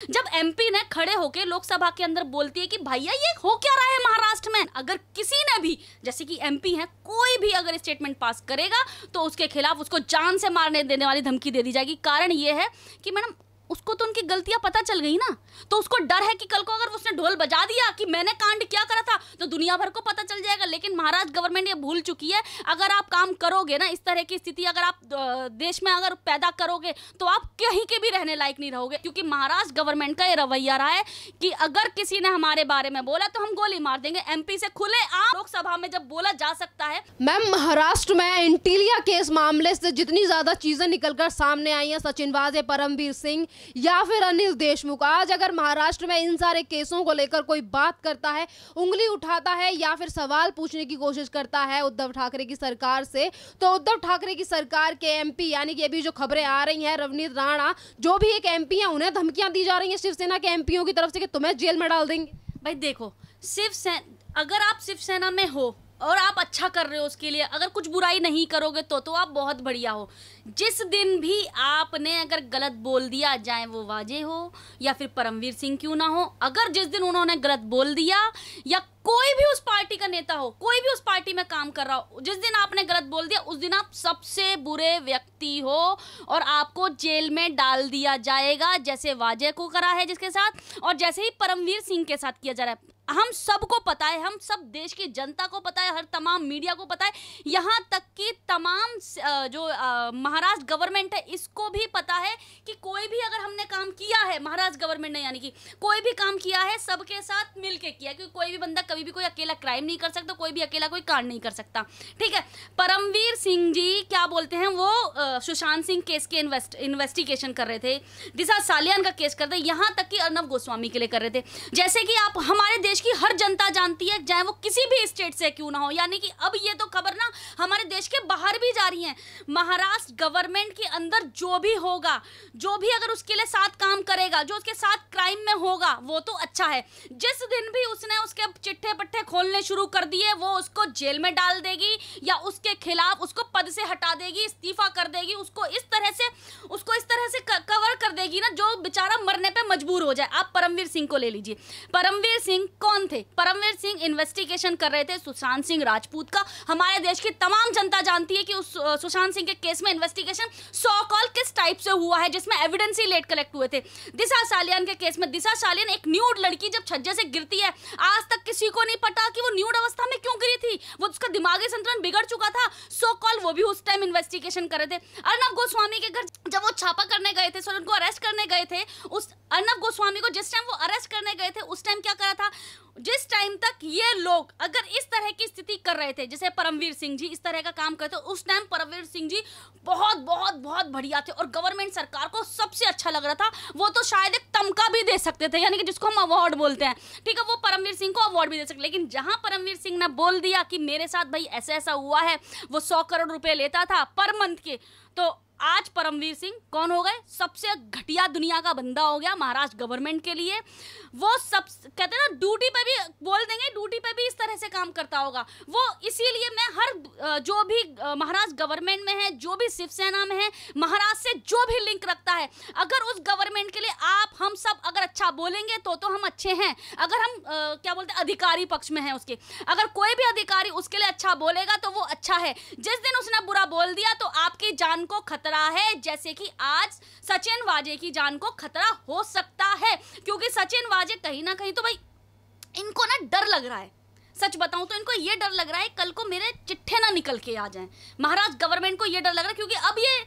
जब एमपी ने खड़े होकर लोकसभा के अंदर बोलती है कि भैया, ये हो क्या रहा है महाराष्ट्र में? अगर किसी ने भी, जैसे कि एमपी है, कोई भी अगर स्टेटमेंट पास करेगा तो उसके खिलाफ उसको जान से मारने देने वाली धमकी दे दी जाएगी। कारण ये है कि मैडम उसको तो उनकी गलतियाँ पता चल गई ना। तो उसको डर है कि कल को अगर उसने ढोल बजा दिया कि मैंने कांड क्या करा था तो दुनिया भर को पता चल जाएगा। लेकिन महाराष्ट्र गवर्नमेंट ये भूल चुकी है, अगर आप काम करोगे ना, इस तरह की स्थिति अगर आप देश में अगर पैदा करोगे तो आप कहीं के भी रहने लायक नहीं रहोगे। क्योंकि महाराष्ट्र गवर्नमेंट का ये रवैया रहा है कि अगर किसी ने हमारे बारे में बोला तो हम गोली मार देंगे। एमपी से खुले आम लोकसभा में जब बोला जा सकता है। मैम, महाराष्ट्र में इंटीलिया केस मामले से जितनी ज़्यादा चीज़ें निकलकर सामने आई हैं, सचिन वाजे, परमवीर सिंह या फिर अनिल देशमुख। आज अगर महाराष्ट्र में इन सारे केसों को लेकर कोई बात करता है, उंगली उठाता है या फिर सवाल पूछने की कोशिश करता है उद्धव ठाकरे की सरकार से तो उद्धव ठाकरे की सरकार के एमपी यानी कि अभी जो खबरें आ रही हैं, रवनीत राणा, जो भी एक एमपी है, उन्हें धमकियाँ दी जा रही हैं शिवसेना के एमपीओ की तरफ़ से कि तुम्हें जेल में डाल देंगे। भाई देखो शिवसेना अगर आप शिवसेना में हो और आप अच्छा कर रहे हो उसके लिए। अगर कुछ बुराई नहीं करोगे तो तो आप बहुत बढ़िया हो। जिस दिन भी आपने अगर गलत बोल दिया, चाहे वो वाजे हो या फिर परमवीर सिंह क्यों ना हो, अगर जिस दिन उन्होंने गलत बोल दिया या कोई भी उस पार्टी का नेता हो, कोई भी उस पार्टी में काम कर रहा हो, जिस दिन आपने गलत बोल दिया, उस दिन आप सबसे बुरे व्यक्ति हो और आपको जेल में डाल दिया जाएगा, जैसे वाजे को करा है जिसके साथ और जैसे ही परमवीर सिंह के साथ किया जा रहा है। हम सबको पता है, हम सब देश की जनता को पता है, हर तमाम मीडिया को पता है। यहाँ तक कि तमाम जो महाराष्ट्र गवर्नमेंट है, इसको भी पता है कि कोई भी अगर हमने काम किया है, महाराष्ट्र गवर्नमेंट ने यानी कि कोई भी काम किया है, सबके साथ मिल के किया क्योंकि कोई भी बंदा कभी भी कोई अकेला क्राइम नहीं कर सकता, कोई भी अकेला कोई कांड नहीं कर सकता। ठीक है? परमवीर सिंह जी, क्या बोलते हैं, वो सुशांत सिंह केस के इन्वेस्ट इन्वेस्टिगेशन कर रहे थे, दिशा सालियान का केस कर रहे यहाँ तक कि अर्नब गोस्वामी के लिए कर रहे थे। जैसे कि आप, हमारे देश की हर जनता जानती है, चाहे वो किसी भी स्टेट से क्यों ना हो। यानी कि अब ये तो खबर ना हमारे देश के बाहर भी जा रही है। महाराष्ट्र गवर्नमेंट के अंदर जो भी होगा, जो भी अगर उसके लिए साथ काम करेगा, जो उसके साथ क्राइम में होगा, वो तो अच्छा है। जिस दिन भी उसने उसके चिट्ठे पट्टे खोलने शुरू कर दिए, वो उसको जेल में डाल देगी या उसके खिलाफ उसको पद से हटा देगी, इस्तीफा कर देगी, उसको इस तरह से, उसको इस तरह से कवर कर देगी ना, जो बेचारा मरने पे मजबूर हो जाए। आप परमवीर सिंह को ले लीजिए। परमवीर सिंह कौन थे? परमवीर सिंह इन्वेस्टिगेशन कर रहे थे सुशांत सिंह राजपूत का। हमारे देश की तमाम जनता जानती है कि उस सुशांत सिंह के केस में इन्वेस्टिगेशन सौ कॉल किस टाइप से हुआ है, जिसमें एविडेंस ही लेट कलेक्ट हुए थे। दिशा सालियान के केस में, दिशा सालियान एक न्यूड लड़की जब छज्जे से गिरती है, आज तक किसी को नहीं पता कि वो न्यूड अवस्था में क्यों गिरी थी। वो उसका दिमागी संतुलन बिगड़ चुका था सो कॉल वो भी उस टाइम इन्वेस्टिगेशन कर रहे थे। अर्नब गोस्वामी के घर जब वो छापा करने गए थे उनको अरेस्ट करने गए थे, उस अर्नब गोस्वामी को जिस टाइम वो अरेस्ट करने गए थे, उस टाइम क्या करा था? जिस टाइम तक ये लोग अगर इस तरह की स्थिति कर रहे थे, जैसे परमवीर सिंह जी इस तरह का काम करते, उस टाइम परमवीर सिंह जी बहुत बहुत बहुत बढ़िया थे और गवर्नमेंट सरकार को सबसे अच्छा लग रहा था। वो तो शायद एक तमका भी दे सकते थे, यानी कि जिसको हम अवार्ड बोलते हैं। ठीक है, वो परमवीर सिंह को अवार्ड भी दे सकते, लेकिन जहाँ परमवीर सिंह ने बोल दिया कि मेरे साथ भाई ऐसा ऐसा हुआ है, वो सौ करोड़ रुपए लेता था पर मंथ के तो आज परमवीर सिंह कौन हो गए? सबसे घटिया दुनिया का बंदा हो गया महाराष्ट्र गवर्नमेंट के लिए। वो सब कहते हैं ना ड्यूटी पे भी बोल देंगे ड्यूटी पे भी इस तरह से काम करता होगा। वो इसीलिए मैं हर जो भी महाराष्ट्र गवर्नमेंट में है जो भी शिवसेना में है महाराष्ट्र से जो भी लिंक रखता है अगर उस गवर्नमेंट के लिए आप हम सब अगर अच्छा बोलेंगे तो तो हम अच्छे हैं। अगर हम आ, क्या बोलते हैं अधिकारी पक्ष में हैं उसके। अगर कोई भी अधिकारी उसके लिए अच्छा बोलेगा तो वो अच्छा है। जिस दिन उसने बुरा बोल दिया आपकी जान को खतरा है, जैसे कि आज सचिन वाजे की जान को खतरा हो सकता है, क्योंकि सचिन वाजे कहीं ना कहीं तो भाई, इनको ना डर लग रहा है। सच बताऊँ तो इनको ये डर लग रहा है, कल को मेरे चिट्ठे ना निकल के आ जाएँ। महाराज गवर्नमेंट को ये डर लग रहा है, क्योंकि अब ये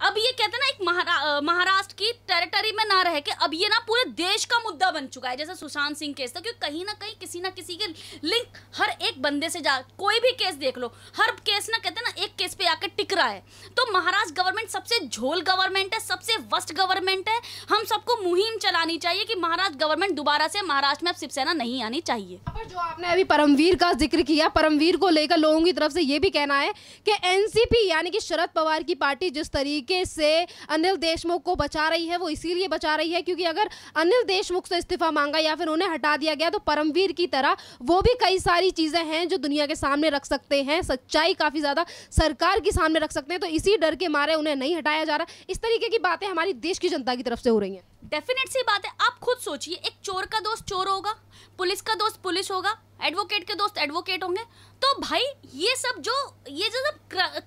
अब ये कहते ना एक महारा, महाराष्ट्र की टेरिटरी में ना रह के अब ये ना पूरे देश का मुद्दा बन चुका है जैसे सुशांत सिंह केस। था क्योंकि कहीं ना कहीं किसी ना किसी के लिंक हर एक बंदे से जा कोई भी केस देख लो हर केस ना कहते ना एक केस पे आकर टिक रहा है। तो महाराष्ट्र गवर्नमेंट सबसे झोल गवर्नमेंट है सबसे वस्ट गवर्नमेंट है। हम सबको मुहिम चलानी चाहिए कि महाराष्ट्र गवर्नमेंट दोबारा से महाराष्ट्र में अब शिवसेना नहीं आनी चाहिए। जो आपने अभी परमवीर का ज़िक्र किया परमवीर को लेकर लोगों की तरफ़ से ये भी कहना है कि एनसीपी यानी कि शरद पवार की पार्टी जिस तरीके तरीके से अनिल देशमुख को बचा रही है, वो इसीलिए बचा रही है क्योंकि अगर अनिल देशमुख से इस्तीफा मांगा या फिर उन्हें हटा दिया गया तो परमवीर की तरह वो भी कई सारी चीज़ें हैं जो दुनिया के सामने रख सकते हैं, सच्चाई काफ़ी ज़्यादा सरकार के सामने रख सकते हैं तो इसी डर के मारे उन्हें नहीं हटाया जा रहा। इस तरीके की बातें हमारी देश की जनता की तरफ़ से हो रही हैं। डेफिनेट सी बात है, आप खुद सोचिए, एक चोर का दोस्त चोर होगा, पुलिस का दोस्त पुलिस होगा एडवोकेट के दोस्त एडवोकेट होंगे। तो भाई, ये सब जो, ये जो सब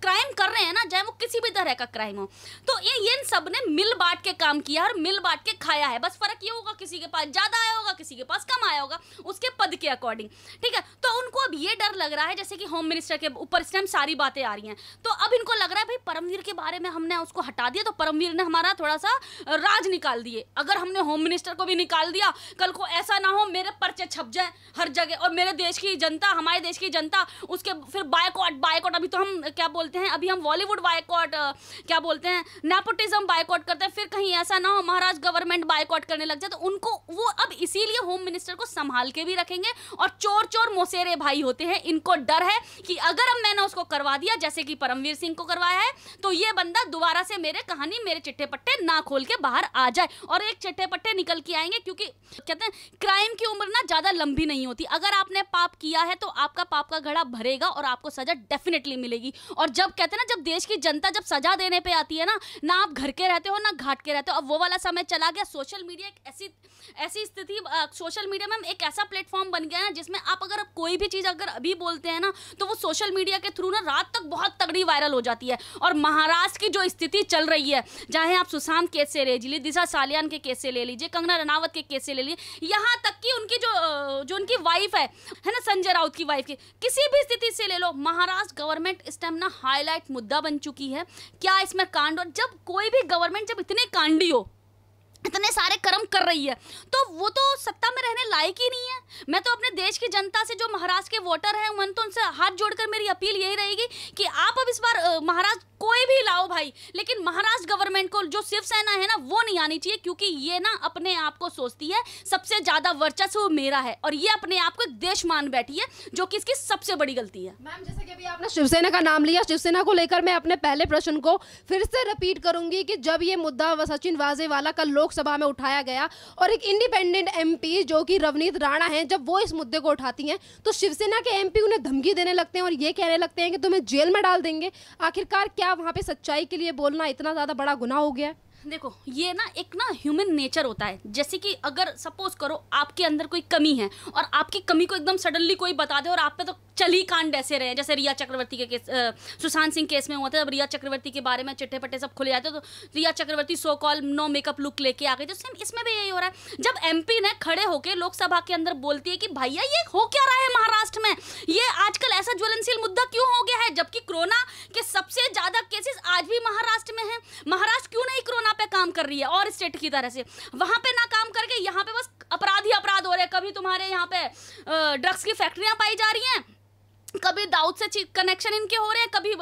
क्राइम कर रहे हैं ना, चाहे वो किसी भी तरह का क्राइम हो तो ये ये सबने मिल बांट के काम किया और मिल बांट के खाया है। बस फ़र्क ये होगा किसी के पास ज़्यादा आया होगा, किसी के पास कम आया होगा, उसके पद के अकॉर्डिंग ठीक है? तो उनको अब ये डर लग रहा है, जैसे कि होम मिनिस्टर के ऊपर इस टाइम सारी बातें आ रही हैं। तो अब इनको लग रहा है, भाई, परमवीर के बारे में हमने उसको हटा दिया तो परमवीर ने हमारा थोड़ा सा राज निकाल दिए। अगर हमने होम मिनिस्टर को भी निकाल दिया, कल को ऐसा ना हो, मेरे पर्चे छप जाए, हर जगह, और मेरे देश की जनता, हमारे देश की जनता, उसके फिर बायकॉट बायकॉट अभी तो हम, क्या बोलते हैं, अभी हम बॉलीवुड बायकॉट क्या बोलते हैं नेपोटिज्म बायकॉट करते हैं, फिर कहीं ऐसा ना हो महाराज गवर्नमेंट बायकॉट करने लग जाए तो उनको, वो अब इसीलिए होम मिनिस्टर को संभाल के भी रखेंगे और चोर चोर मोसेरे भाई होते हैं, इनको डर है कि अगर अब मैंने उसको करवा दिया, जैसे कि परमवीर सिंह को करवाया है तो ये बंदा दोबारा से मेरे कहानी, मेरे चिट्ठे पट्टे ना खोल के बाहर आ जाए और एक चिट्ठे पट्टे निकल के आएँगे, क्योंकि, कहते हैं क्राइम की उम्र ना ज़्यादा लंबी नहीं होती, अगर आपने पाप किया है तो आपका पाप का घड़ा भरेगा और आपको सजा डेफिनेटली मिलेगी। और जब कहते हैं ना, जब देश की जनता जब सजा देने पे आती है ना ना आप घर के रहते हो, ना घाट के रहते हो, अब वो वाला समय चला गया सोशल मीडिया एक ऐसी ऐसी स्थिति सोशल मीडिया में एक ऐसा प्लेटफॉर्म बन गया है ना जिसमें आप अगर कोई भी चीज़ अगर अभी बोलते हैं ना तो वो सोशल मीडिया के थ्रू ना रात तक बहुत तगड़ी वायरल हो जाती है। और महाराष्ट्र की जो स्थिति चल रही है, चाहे आप सुशांत केस से ले लीजिए दिशा सालियान के केस से ले लीजिए, कंगना रनावत के केस से ले लीजिए, यहाँ तक कि उनकी जो जो उनकी वाइफ है है ना, संजय राउत की वाइफ की, किसी भी स्थिति से ले लो, महाराष्ट्र गवर्नमेंट इस टाइम ना हाईलाइट मुद्दा बन चुकी है। क्या इसमें कांड और जब कोई भी गवर्नमेंट जब इतने कांडी हो इतने सारे कर्म कर रही है। तो वो तो सत्ता में रहने लायक ही नहीं है। मैं तो अपने देश की जनता से, जो महाराष्ट्र के वोटर हैं मन तो उनसे हाथ जोड़कर मेरी अपील यही रहेगी कि आप अब इस बार महाराष्ट्र कोई भी लाओ भाई। लेकिन महाराष्ट्र गवर्नमेंट को जो शिवसेना है ना वो नहीं आनी चाहिए क्योंकि ये ना अपने आप को सोचती है सबसे ज़्यादा वर्चस्व मेरा है और ये अपने आप को देश मान बैठी है जो कि इसकी सबसे बड़ी गलती है। मैम जैसे कि अभी आपने शिवसेना का नाम लिया शिवसेना को लेकर मैं अपने पहले प्रश्न को फिर से रिपीट करूँगी कि जब ये मुद्दा सचिन वाजेवाला कल लोकसभा में उठाया गया और एक इंडिपेंडेंट एमपी जो कि रवनीत राणा है जब वो इस मुद्दे को उठाती हैं तो शिवसेना के एमपी उन्हें धमकी देने लगते हैं और ये कहने लगते हैं कि तुम्हें जेल में डाल देंगे। आखिरकार क्या वहाँ पे सच्चाई के लिए बोलना इतना ज़्यादा बड़ा गुना हो गया देखो, ये ना एक ना ह्यूमन नेचर होता है। जैसे कि अगर सपोज़ करो, आपके अंदर कोई कमी है और आपकी कमी को एकदम सडनली कोई बता दे और आप पे तो चली कांड ऐसे रहे जैसे रिया चक्रवर्ती के केस सुशांत सिंह केस में हुआ था, जब रिया चक्रवर्ती के बारे में चिट्ठे पट्टे सब खुले जाते तो Rhea Chakraborty so call no makeup look लेके आ गई तो सेम इसमें भी यही हो रहा है। जब एमपी ने खड़े होकर लोकसभा के अंदर बोलती है कि, भैया, ये हो क्या रहा है महाराष्ट्र में? ये आजकल ऐसा ज्वलनशील मुद्दा क्यों हो गया है? जबकि कोरोना के सबसे ज़्यादा केसेस आज भी महाराष्ट्र में है। महाराष्ट्र क्यों नहीं कोरोना पे काम कर रही है? और स्टेट की तरह से। वहाँ पे ना काम करके यहाँ पे बस अपराध ही अपराध हो रहे हैं। कभी तुम्हारे यहाँ पे ड्रग्स की फैक्ट्रियाँ पाई जा रही हैं? कभी दाऊद से कनेक्शन इनके हो रहे हैं, कभी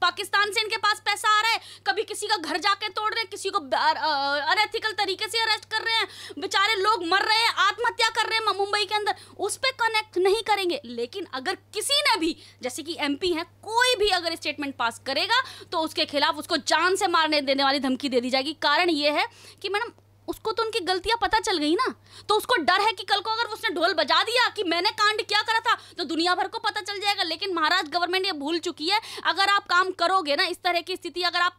पाकिस्तान से इनके पास पैसा आ रहा है, कभी किसी का घर जाके तोड़ रहे हैं, किसी को अनएथिकल तरीके से अरेस्ट कर रहे हैं, बेचारे लोग मर रहे हैं, आत्महत्या कर रहे हैं मुंबई के अंदर, उस पर कनेक्ट नहीं करेंगे। लेकिन अगर किसी ने भी, जैसे कि एमपी है, कोई भी अगर स्टेटमेंट पास करेगा तो उसके खिलाफ उसको जान से मारने देने वाली धमकी दे दी जाएगी। कारण ये है कि मैडम उसको तो उनकी गलतियाँ पता चल गई ना। तो उसको डर है कि कल को अगर उसने ढोल बजा दिया कि मैंने कांड क्या करा था तो दुनिया भर को पता चल जाएगा। लेकिन महाराष्ट्र गवर्नमेंट ये भूल चुकी है, अगर आप काम करोगे ना, इस तरह की स्थिति अगर आप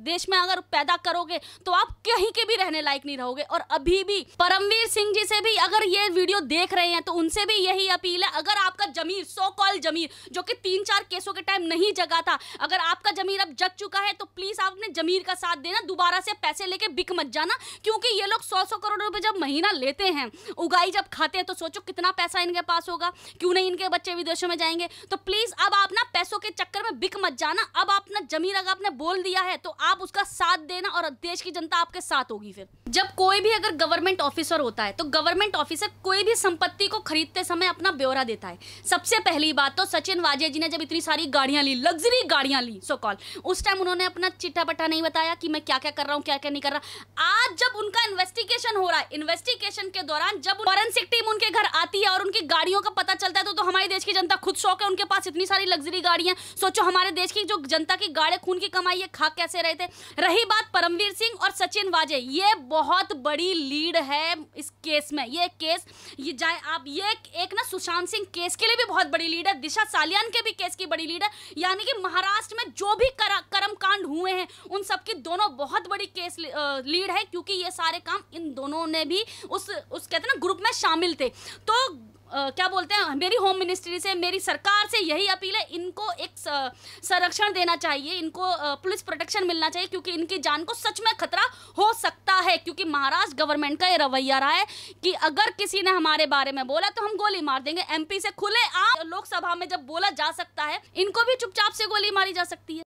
देश में अगर पैदा करोगे तो आप कहीं के भी रहने लायक नहीं रहोगे। और अभी भी परमवीर सिंह जी से भी अगर ये वीडियो देख रहे हैं तो उनसे भी यही अपील है, अगर आपका जमीर सो कॉल जमीर, जो कि तीन चार केसों के टाइम नहीं जगा था, अगर आपका जमीर अब जग चुका है तो प्लीज़ आप अपने जमीर का साथ देना, दोबारा से पैसे लेके बिक मत जाना, क्योंकि क्योंकि ये लोग सौ सौ करोड़ रुपए जब महीना लेते हैं, उगाई जब खाते हैं तो सोचो कितना पैसा इनके पास होगा। क्यों नहीं इनके बच्चे विदेशों में जाएँगे? तो प्लीज़ अब आप ना पैसों के चक्कर में बिक मत जाना। अब आप ना ज़मीन अगर आपने बोल दिया है तो आप उसका साथ देना और देश की जनता आपके साथ होगी फिर। जब कोई भी अगर गवर्नमेंट ऑफिसर होता है तो गवर्नमेंट ऑफिसर कोई भी संपत्ति को खरीदते समय अपना ब्यौरा देता है। सबसे पहली बात तो सचिन वाजे जी ने जब इतनी सारी गाड़ियाँ ली लग्जरी गाड़ियाँ ली सो कॉल उस टाइम उन्होंने अपना चिट्ठा पट्टा नहीं बताया कि मैं क्या क्या कर रहा हूँ क्या क्या नहीं कर रहा। आज जब उनका इन्वेस्टिगेशन हो रहा है। इन्वेस्टिगेशन के दौरान जब फॉरेंसिक टीम उनके घर आती है और उनकी गाड़ियों का पता चलता है तो, तो हमारे देश की जनता खुद शौक है उनके पास इतनी सारी लग्जरी गाड़ियाँ। सोचो हमारे देश की जो जनता की गाड़े खून की कमाई है खा कैसे रहे थे? रही बात परमवीर सिंह और सचिन वाजे। ये बहुत बड़ी लीड है इस केस में। ये केस ये जाए आप ये एक ना सुशांत सिंह केस के लिए भी बहुत बड़ी लीड है। दिशा सालियान के भी केस की बड़ी लीड है। यानी कि महाराष्ट्र में जो भी कर्म कांड हुए हैं उन सबकी दोनों बहुत बड़ी केस लीड है क्योंकि ये सारे काम इन दोनों ने भी उस उस कहते हैं ना ग्रुप में शामिल थे। तो Uh, क्या बोलते हैं मेरी होम मिनिस्ट्री से मेरी सरकार से यही अपील है इनको एक संरक्षण देना चाहिए इनको पुलिस प्रोटेक्शन मिलना चाहिए क्योंकि इनकी जान को सच में खतरा हो सकता है क्योंकि महाराष्ट्र गवर्नमेंट का ये रवैया रहा है कि अगर किसी ने हमारे बारे में बोला तो हम गोली मार देंगे। एमपी से खुले आम लोकसभा में जब बोला जा सकता है इनको भी चुपचाप से गोली मारी जा सकती है।